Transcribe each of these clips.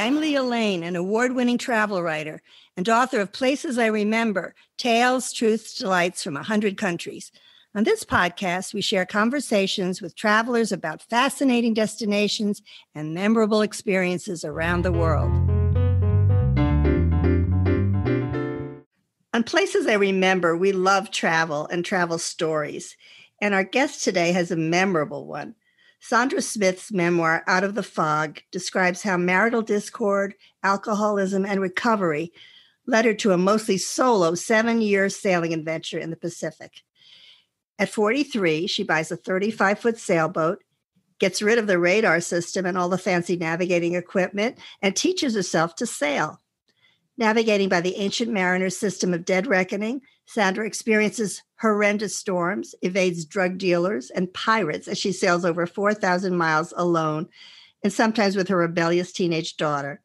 I'm Lea Lane, an award winning travel writer and author of Places I Remember Tales, Truths, Delights from 100 Countries. On this podcast, we share conversations with travelers about fascinating destinations and memorable experiences around the world. On Places I Remember, we love travel and travel stories. And our guest today has a memorable one. Sandra Smith's memoir, Out of the Fog, describes how marital discord, alcoholism, and recovery led her to a mostly solo seven year sailing adventure in the Pacific. At 43, she buys a 35 foot sailboat, gets rid of the radar system and all the fancy navigating equipment, and teaches herself to sail. Navigating by the ancient mariner's system of dead reckoning, Sandra experiences horrendous storms, evades drug dealers and pirates as she sails over 4,000 miles alone, and sometimes with her rebellious teenage daughter.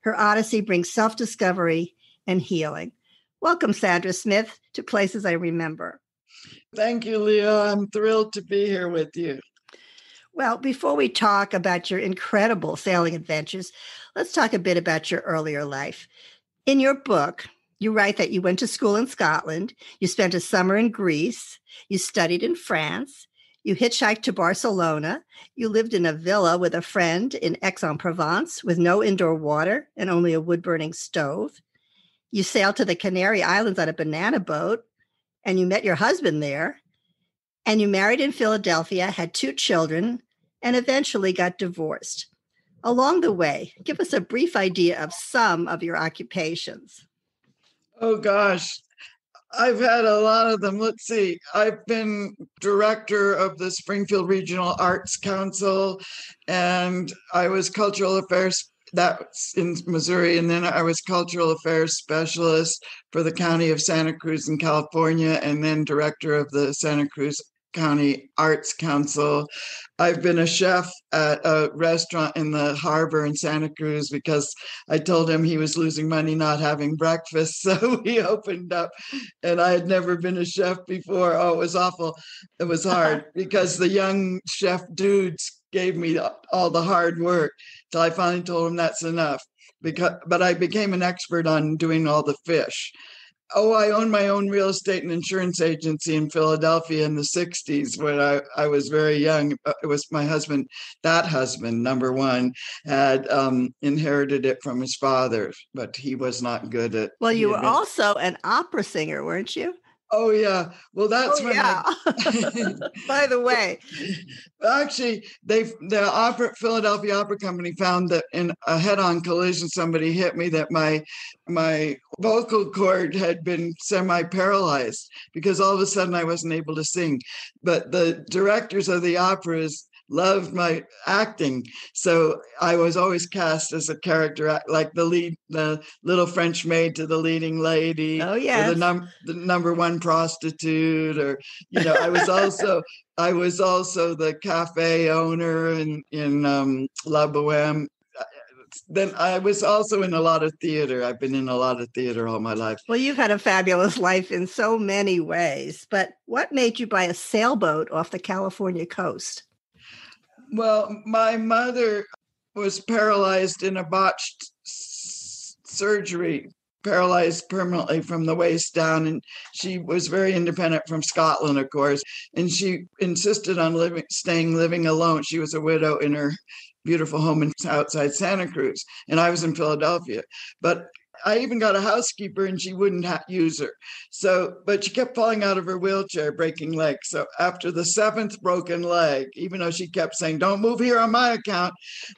Her odyssey brings self discovery and healing. Welcome, Sandra Smith, to Places I Remember. Thank you, Lea. I'm thrilled to be here with you. Well, before we talk about your incredible sailing adventures, let's talk a bit about your earlier life. In your book, you write that you went to school in Scotland, you spent a summer in Greece, you studied in France, you hitchhiked to Barcelona, you lived in a villa with a friend in Aix-en-Provence with no indoor water and only a wood burning stove. You sailed to the Canary Islands on a banana boat, and you met your husband there. And you married in Philadelphia, had two children, and eventually got divorced. Along the way, give us a brief idea of some of your occupations. Oh, gosh. I've had a lot of them. Let's see. I've been director of the Springfield Regional Arts Council, and I was cultural affairs. That's in Missouri. And then I was cultural affairs specialist for the county of Santa Cruz in California, and then director of the Santa Cruz County Arts Council. I've been a chef at a restaurant in the harbor in Santa Cruz because I told him he was losing money not having breakfast. So he opened up, and I had never been a chef before. Oh, it was awful. It was hard because the young chef dudes gave me all the hard work till I finally told him that's enough. Because, but I became an expert on doing all the fish oh, I owned my own real estate and insurance agency in Philadelphia in the 60s when I, I was very young. Uh, it was my husband, that husband, number one, had um, inherited it from his father, but he was not good at. Well, you were also an opera singer, weren't you? Oh yeah. Well, that's oh, yeah. I, By the way, actually, they the opera Philadelphia Opera Company found that in a head-on collision, somebody hit me that my my vocal cord had been semi-paralyzed because all of a sudden I wasn't able to sing. But the directors of the operas loved my acting. So I was always cast as a character, like the lead, the little French maid to the leading lady. Oh yeah, the, num- the number one prostitute, or you know, I was also I was also the cafe owner in in um, La Boheme. Then I was also in a lot of theater. I've been in a lot of theater all my life. Well, you've had a fabulous life in so many ways. But what made you buy a sailboat off the California coast? Well, my mother was paralyzed in a botched s- surgery, paralyzed permanently from the waist down. And she was very independent from Scotland, of course. And she insisted on living, staying living alone. She was a widow in her beautiful home in outside Santa Cruz. And I was in Philadelphia. But I even got a housekeeper and she wouldn't ha- use her. So, but she kept falling out of her wheelchair, breaking legs. So after the seventh broken leg, even though she kept saying, don't move here on my account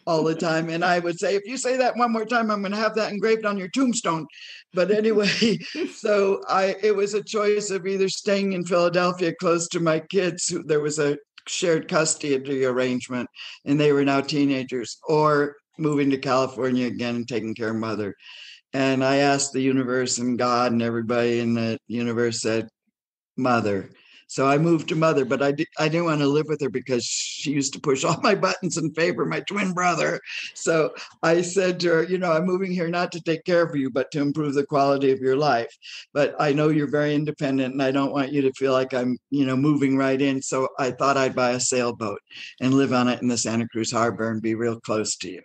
all the time. And I would say, if you say that one more time, I'm going to have that engraved on your tombstone. But anyway, so I, it was a choice of either staying in Philadelphia close to my kids. There was a shared custody arrangement and they were now teenagers or moving to California again and taking care of mother. And I asked the universe and God and everybody in the universe said, Mother. So I moved to Mother, but I, di- I didn't want to live with her because she used to push all my buttons in favor my twin brother. So I said to her, You know, I'm moving here not to take care of you, but to improve the quality of your life. But I know you're very independent and I don't want you to feel like I'm, you know, moving right in. So I thought I'd buy a sailboat and live on it in the Santa Cruz Harbor and be real close to you.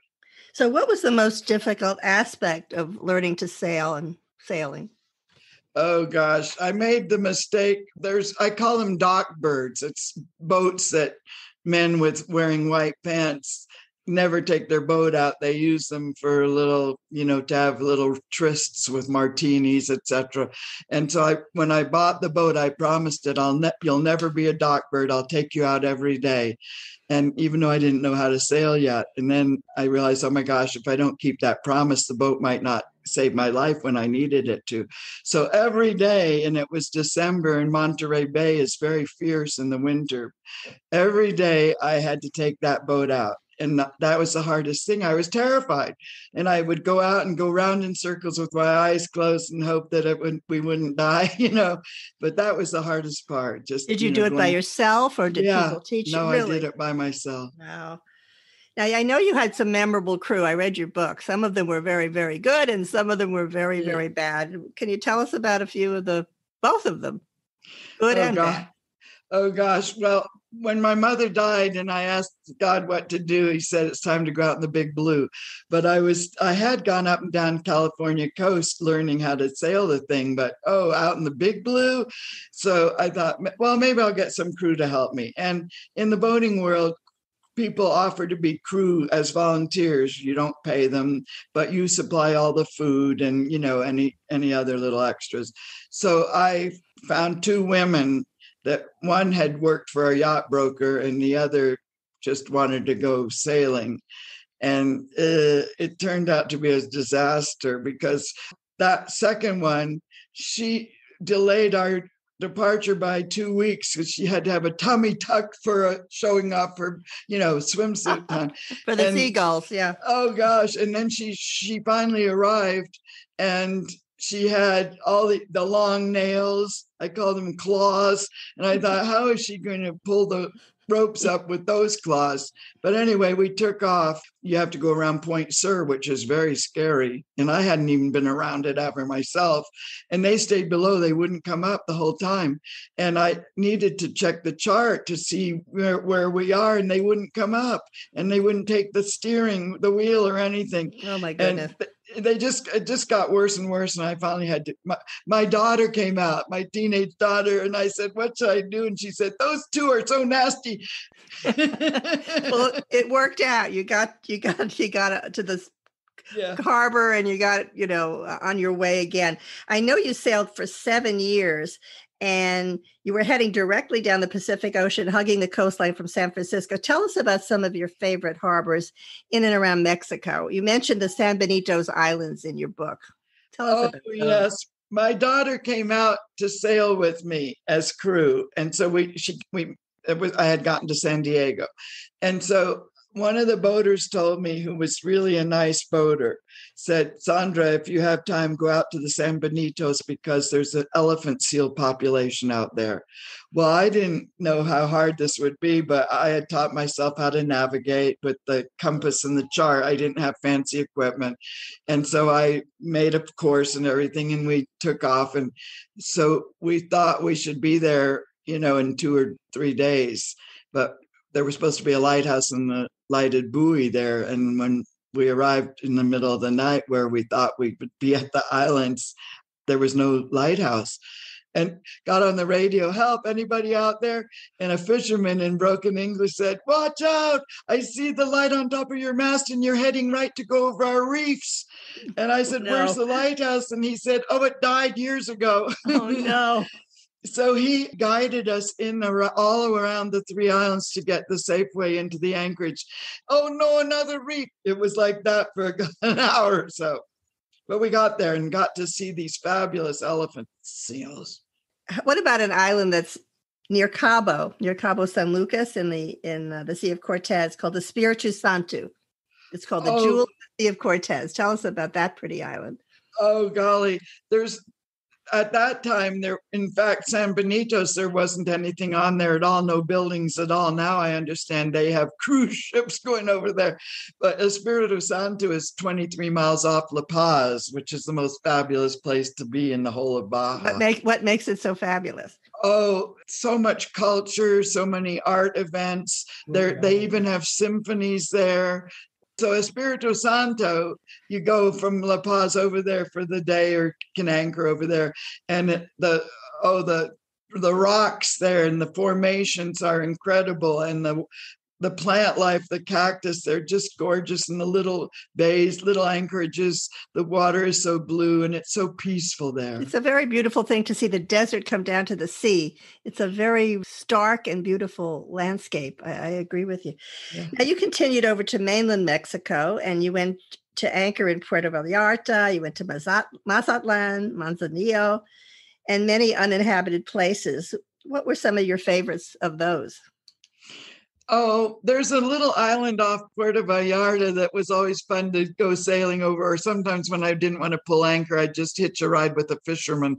So, what was the most difficult aspect of learning to sail and sailing? Oh gosh, I made the mistake. There's, I call them dock birds. It's boats that men with wearing white pants never take their boat out. They use them for a little, you know, to have little trysts with martinis, etc. And so I, when I bought the boat, I promised it, I'll ne- you'll never be a dock bird. I'll take you out every day. And even though I didn't know how to sail yet, and then I realized, oh my gosh, if I don't keep that promise, the boat might not save my life when I needed it to. So every day, and it was December, and Monterey Bay is very fierce in the winter. Every day I had to take that boat out and that was the hardest thing. I was terrified, and I would go out and go round in circles with my eyes closed and hope that it would we wouldn't die, you know. But that was the hardest part. Just did you, you do know, it going, by yourself, or did yeah, people teach no, you? Really? I did it by myself. Wow. Now I know you had some memorable crew. I read your book. Some of them were very, very good, and some of them were very, Yeah. very bad. Can you tell us about a few of the both of them, good Oh, and God. bad? Oh gosh. Well, when my mother died and I asked God what to do, he said it's time to go out in the big blue. But I was I had gone up and down California coast learning how to sail the thing, but oh, out in the big blue. So I thought, well, maybe I'll get some crew to help me. And in the boating world, people offer to be crew as volunteers. You don't pay them, but you supply all the food and you know any any other little extras. So I found two women that one had worked for a yacht broker and the other just wanted to go sailing. And uh, it turned out to be a disaster because that second one, she delayed our departure by two weeks because she had to have a tummy tuck for a, showing off her, you know, swimsuit time. For the and- seagulls, yeah. oh gosh and then she she finally arrived and she had all the, the long nails. I call them claws. And i thought how is she going to pull the ropes up with those claws? But anyway we took off. You have to go around point sur which is very scary. And i hadn't even been around it ever myself. And they stayed below. They wouldn't come up the whole time. And i needed to check the chart to see where, where we are and they wouldn't come up. And they wouldn't take the steering the wheel or anything. Oh my and goodness. th- they just it just got worse and worse and i finally had to my, my daughter came out my teenage daughter and i said what should i do? And she said those two are so nasty. Well, it worked out. You got you got you got to the yeah. harbor and you got you know on your way again. I know you sailed for seven years and you were heading directly down the pacific ocean hugging the coastline from san francisco. Tell us about some of your favorite harbors in and around mexico. You mentioned the san benito's islands in your book. Tell us oh about those. yes. My daughter came out to sail with me as crew and so we she we it was i had gotten to san diego. And so one of the boaters told me who was really a nice boater said sandra if you have time go out to the san benitos because there's an elephant seal population out there. Well i didn't know how hard this would be but i had taught myself how to navigate with the compass and the chart i didn't have fancy equipment. And so i made a course and everything and we took off. And so we thought we should be there you know in two or three days. But there was supposed to be a lighthouse in a lighted buoy there and when we arrived in the middle of the night where we thought we would be at the islands there was no lighthouse. And got on the radio help anybody out there? And a fisherman in broken english said watch out! I see the light on top of your mast and you're heading right to go over our reefs. And i said where's No. the lighthouse? And he said oh it died years ago. Oh no so he guided us in all around the three islands to get the safe way into the anchorage. Oh no, another reef! It was like that for an hour or so, but we got there and got to see these fabulous elephant seals. what about an island that's near cabo near cabo san lucas in the in uh, the sea of cortez called the spiritu santo it's called the Oh. jewel of the sea of cortez tell us about that pretty island Oh golly, there's at that time there in fact san benitos there wasn't anything on there at all no buildings at all. Now i understand they have cruise ships going over there. But espiritu santo is 23 miles off la paz which is the most fabulous place to be in the whole of baja. What make what makes it so fabulous? Oh so much culture so many art events. There they even have symphonies there So Espiritu Santo, you go from La Paz over there for the day or can anchor over there. And the oh the the rocks there and the formations are incredible and the the plant life, the cactus, they're just gorgeous. And the little bays, little anchorages, the water is so blue and it's so peaceful there. It's a very beautiful thing to see the desert come down to the sea. It's a very stark and beautiful landscape. I, I agree with you. Yeah. Now, you continued over to mainland Mexico and you went to anchor in Puerto Vallarta, you went to Mazat- Mazatlan, Manzanillo, and many uninhabited places. What were some of your favorites of those? Oh, there's a little island off Puerto Vallarta that was always fun to go sailing over. Or sometimes when I didn't want to pull anchor, I'd just hitch a ride with a fisherman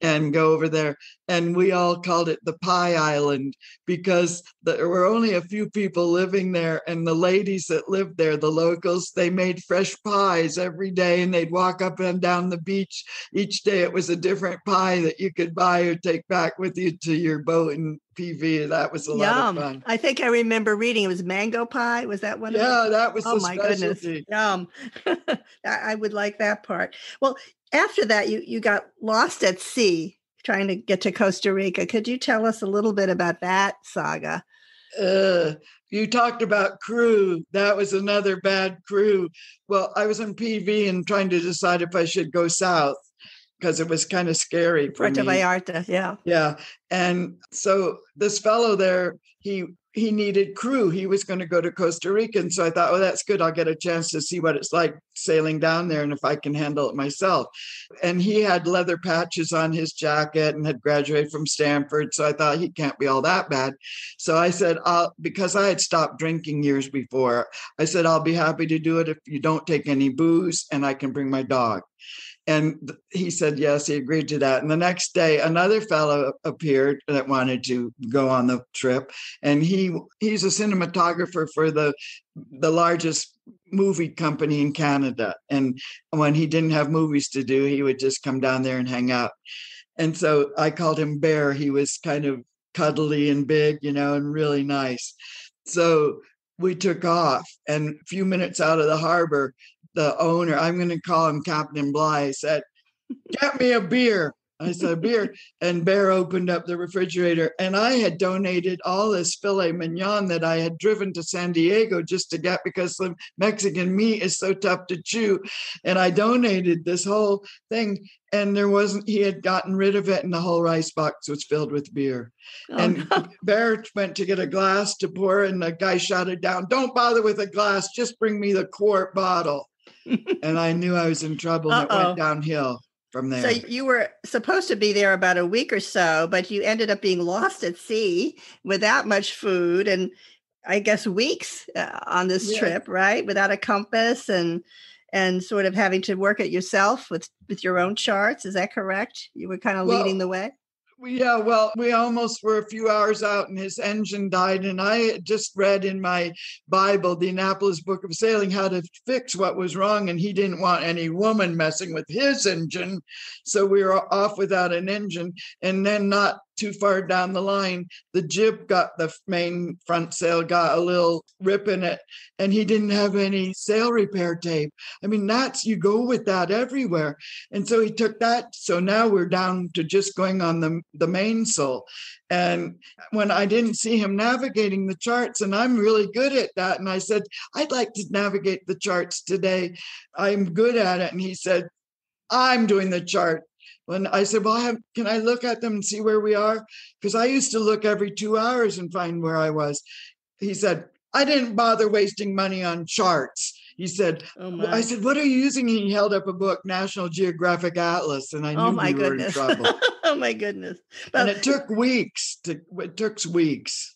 and go over there. And we all called it the Pie Island because there were only a few people living there. And the ladies that lived there, the locals, they made fresh pies every day and they'd walk up and down the beach. Each day it was a different pie that you could buy or take back with you to your boat and PV. That was a Yum. lot of fun. I think I remember reading it was mango pie. Was that one? Yeah, that was. Oh my specialty. goodness! Yum. I would like that part. Well, after that, you you got lost at sea trying to get to Costa Rica. Could you tell us a little bit about that saga? Uh, you talked about crew. That was another bad crew. Well, I was in PV and trying to decide if I should go south because it was kind of scary for Puerto me. Vallarta, yeah. Yeah. And so this fellow there, he he needed crew. He was going to go to Costa Rica. And so I thought, oh, that's good. I'll get a chance to see what it's like sailing down there and if I can handle it myself. And he had leather patches on his jacket and had graduated from Stanford. So I thought he can't be all that bad. So I said, I'll, because I had stopped drinking years before, I said, I'll be happy to do it if you don't take any booze and I can bring my dog. And he said yes, he agreed to that. And the next day, another fellow appeared that wanted to go on the trip, and he he's a cinematographer for the the largest movie company in Canada. And when he didn't have movies to do, he would just come down there and hang out. And so I called him Bear. He was kind of cuddly and big, you know, and really nice. So we took off, and a few minutes out of the harbor, the owner, I'm going to call him Captain Bligh, said, Get me a beer. I said, beer. And Bear opened up the refrigerator. And I had donated all this filet mignon that I had driven to San Diego just to get because the Mexican meat is so tough to chew. And I donated this whole thing. And there wasn't, he had gotten rid of it, and the whole rice box was filled with beer. Oh, and no. Bear went to get a glass to pour, and the guy shouted down, Don't bother with a glass, just bring me the quart bottle and I knew I was in trouble and Uh-oh. it went downhill from there. So you were supposed to be there about a week or so, but you ended up being lost at sea without much food and I guess weeks uh, on this yeah. trip, right? Without a compass and and sort of having to work it yourself with with your own charts. Is that correct? You were kind of well, leading the way. Yeah, well, we almost were a few hours out and his engine died. And I just read in my Bible, the Annapolis Book of Sailing, how to fix what was wrong. And he didn't want any woman messing with his engine. So we were off without an engine. And then, not too far down the line, the jib got the main front sail got a little rip in it, and he didn't have any sail repair tape. I mean, that's you go with that everywhere. And so he took that. So now we're down to just going on the, the mainsail. And when I didn't see him navigating the charts, and I'm really good at that, and I said, I'd like to navigate the charts today. I'm good at it. And he said, I'm doing the chart when I said, Well, I have, can I look at them and see where we are? Because I used to look every two hours and find where I was. He said, I didn't bother wasting money on charts. He said, oh I said, What are you using? He held up a book, National Geographic Atlas, and I oh, knew oh my we goodness. were in trouble. oh my goodness. and it took weeks to it took weeks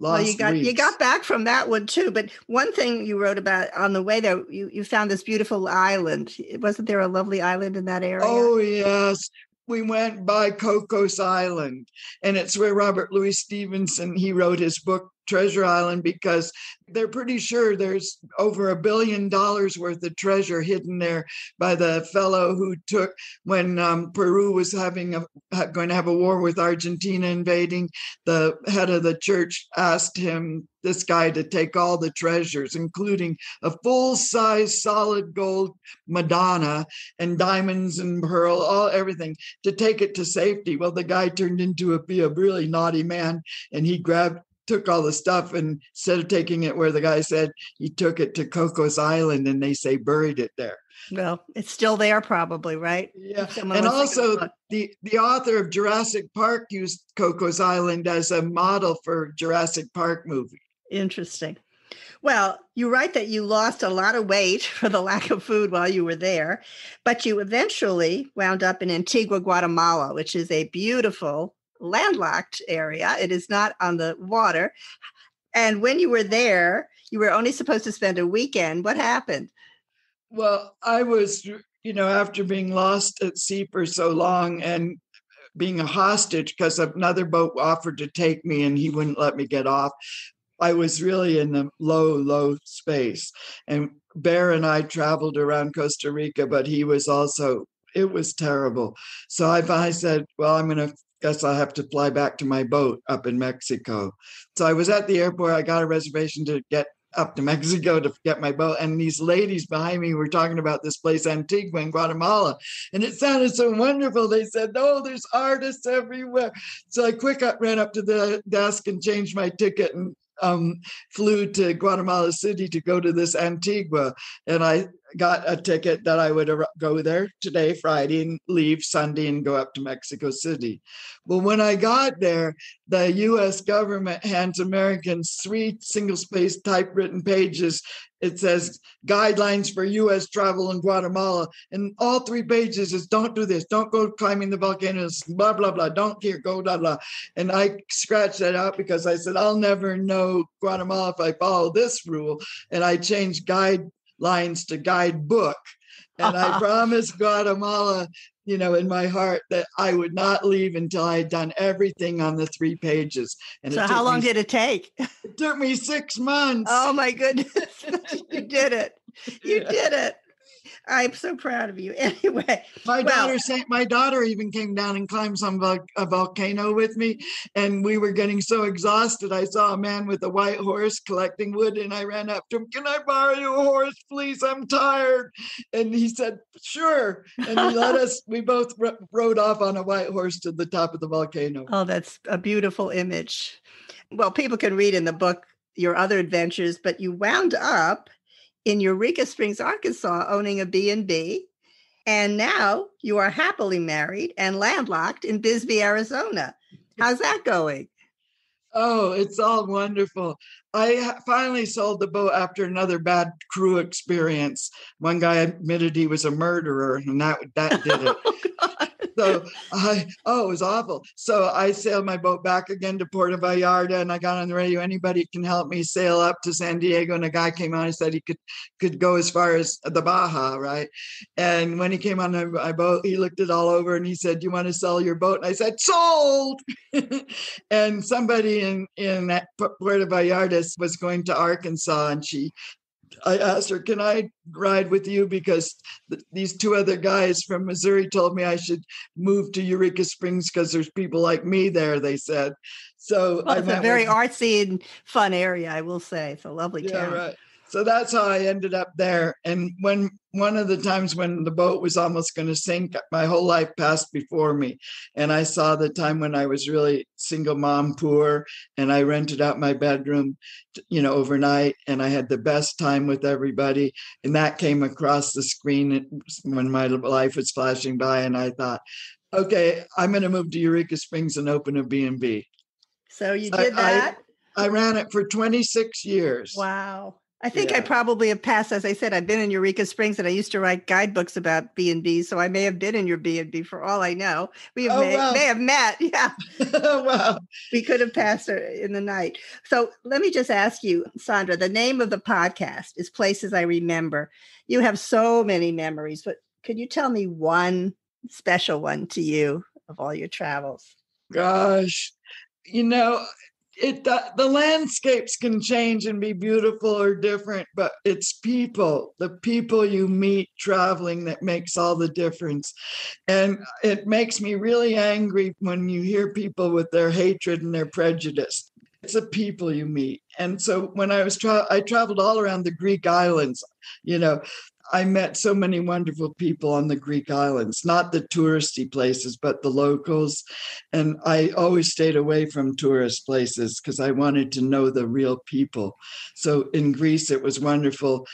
well, you got weeks. you got back from that one too. But one thing you wrote about on the way there, you, you found this beautiful island. Wasn't there a lovely island in that area? Oh yes, we went by Cocos Island, and it's where Robert Louis Stevenson he wrote his book Treasure Island because they're pretty sure there's over a billion dollars worth of treasure hidden there by the fellow who took when um, Peru was having a going to have a war with Argentina invading. The head of the church asked him this guy to take all the treasures, including a full size solid gold Madonna and diamonds and pearl, all everything, to take it to safety. Well, the guy turned into a, a really naughty man and he grabbed took all the stuff and instead of taking it where the guy said he took it to Cocos Island and they say buried it there. Well, it's still there, probably, right? Yeah, and also the the author of Jurassic Park used Cocos Island as a model for Jurassic Park movie. Interesting. Well, you write that you lost a lot of weight for the lack of food while you were there, but you eventually wound up in Antigua, Guatemala, which is a beautiful landlocked area. It is not on the water. And when you were there, you were only supposed to spend a weekend. What happened? Well, I was, you know, after being lost at sea for so long and being a hostage because another boat offered to take me and he wouldn't let me get off. I was really in the low, low space. And Bear and I traveled around Costa Rica, but he was also, it was terrible. So I finally said, Well, I'm going to guess I'll have to fly back to my boat up in Mexico. So I was at the airport. I got a reservation to get up to Mexico to get my boat. And these ladies behind me were talking about this place, Antigua in Guatemala. And it sounded so wonderful. They said, Oh, there's artists everywhere. So I quick up, ran up to the desk and changed my ticket and um, flew to Guatemala City to go to this Antigua. And I got a ticket that I would go there today, Friday, and leave Sunday and go up to Mexico City. But when I got there, the US government hands Americans three single spaced typewritten pages. It says guidelines for US travel in Guatemala. And all three pages is don't do this, don't go climbing the volcanoes, blah, blah, blah, don't here, go, blah, blah. And I scratched that out because I said, I'll never know Guatemala if I follow this rule. And I changed guide lines to guide book. And I promised Guatemala, you know, in my heart that I would not leave until I had done everything on the three pages. And so, how long me, did it take? It took me six months. Oh my goodness, you did it! You yeah. did it! I'm so proud of you. Anyway, my well, daughter saying my daughter even came down and climbed some a volcano with me, and we were getting so exhausted. I saw a man with a white horse collecting wood, and I ran up to him. Can I borrow your horse, please? I'm tired. And he said, "Sure." And he let us. We both rode off on a white horse to the top of the volcano. Oh, that's a beautiful image. Well, people can read in the book your other adventures, but you wound up in Eureka Springs, Arkansas, owning a B&B. And now you are happily married and landlocked in Bisbee, Arizona. How's that going? Oh, it's all wonderful. I finally sold the boat after another bad crew experience. One guy admitted he was a murderer, and that that did it. Oh, so I, oh, it was awful. So I sailed my boat back again to Puerto Vallarta and I got on the radio. Anybody can help me sail up to San Diego. And a guy came on and said he could, could go as far as the Baja, right? And when he came on my boat, he looked it all over and he said, Do you want to sell your boat? And I said, Sold. and somebody in, in Puerto Vallarta was going to Arkansas and she I asked her, "Can I ride with you?" Because th- these two other guys from Missouri told me I should move to Eureka Springs because there's people like me there. They said, so well, it's a very with, artsy and fun area. I will say it's a lovely yeah, town. Right so that's how I ended up there. And when one of the times when the boat was almost going to sink, my whole life passed before me. And I saw the time when I was really single mom poor and I rented out my bedroom, you know, overnight and I had the best time with everybody. And that came across the screen when my life was flashing by. And I thought, okay, I'm going to move to Eureka Springs and open a B&B. So you did I, that? I, I ran it for 26 years. Wow. I think yeah. I probably have passed. As I said, I've been in Eureka Springs, and I used to write guidebooks about B and B. So I may have been in your B and B for all I know. We have oh, may, wow. may, have met. Yeah. Oh, wow. We could have passed in the night. So let me just ask you, Sandra. The name of the podcast is Places I Remember. You have so many memories, but could you tell me one special one to you of all your travels? Gosh, you know, it the landscapes can change and be beautiful or different but it's people the people you meet traveling that makes all the difference. And it makes me really angry when you hear people with their hatred and their prejudice it's the people you meet. And so when I was tra- I traveled all around the Greek islands, you know, I met so many wonderful people on the Greek islands, not the touristy places, but the locals. And I always stayed away from tourist places because I wanted to know the real people. So in Greece, it was wonderful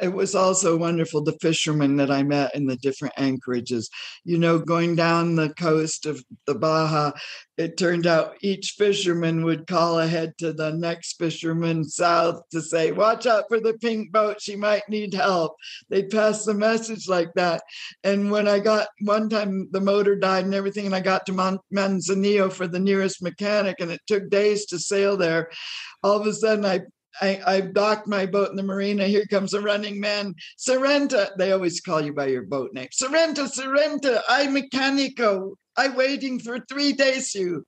it was also wonderful the fishermen that I met in the different anchorages. You know, going down the coast of the Baja, it turned out each fisherman would call ahead to the next fisherman south to say, Watch out for the pink boat, she might need help. They'd pass the message like that. And when I got one time, the motor died and everything, and I got to Mon- Manzanillo for the nearest mechanic, and it took days to sail there. All of a sudden, I I, I docked my boat in the marina. Here comes a running man. Sorrento. They always call you by your boat name. Sorrento, Sorrento. I mecanico. I waiting for three days. You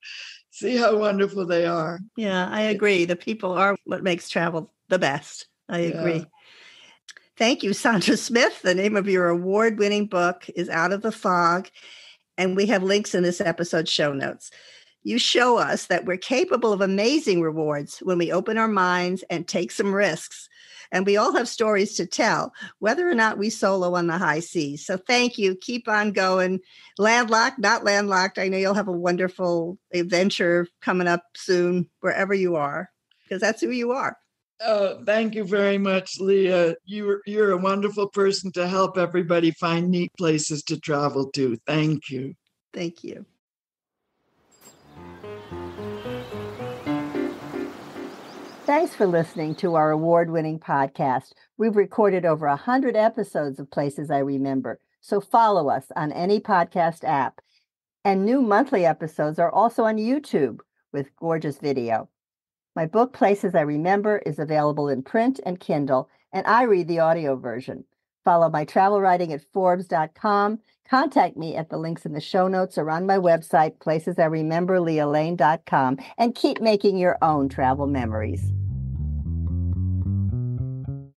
see how wonderful they are. Yeah, I agree. The people are what makes travel the best. I agree. Yeah. Thank you, Sandra Smith. The name of your award winning book is Out of the Fog. And we have links in this episode show notes. You show us that we're capable of amazing rewards when we open our minds and take some risks. And we all have stories to tell, whether or not we solo on the high seas. So thank you. Keep on going. Landlocked, not landlocked. I know you'll have a wonderful adventure coming up soon, wherever you are, because that's who you are. Oh, thank you very much, Lea. You're you're a wonderful person to help everybody find neat places to travel to. Thank you. Thank you. Thanks for listening to our award winning podcast. We've recorded over 100 episodes of Places I Remember, so follow us on any podcast app. And new monthly episodes are also on YouTube with gorgeous video. My book, Places I Remember, is available in print and Kindle, and I read the audio version. Follow my travel writing at Forbes.com. Contact me at the links in the show notes or on my website, places I placesirememberlealane.com, and keep making your own travel memories.